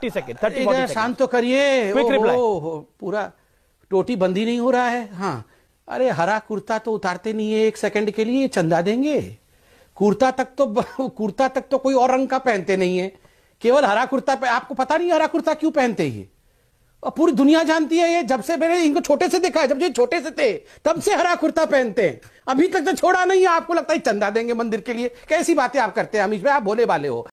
Thirty second thirty शांत तो करिए। पूरा टोटी बंदी नहीं हो रहा है। हाँ। अरे हरा कुर्ता तो उतारते नहीं है एक सेकंड के लिए चंदा देंगे। कुर्ता तक तो कुर्ता तक तो कोई और रंग का पहनते नहीं है। केवल हरा कुर्ता पे आपको पता नहीं हरा कुर्ता क्यों पहनते ये? और पूरी दुनिया जानती है ये जब से मैंने इनको छोटे से देखा है जब ये छोटे से थे तब से हरा कुर्ता पहनते हैं। अभी तक तो छोड़ा नहीं है आपको लगता है चंदा देंगे मंदिर के लिए? कैसी बातें आप करते हैं अमीश भाई आप भोले वाले हो।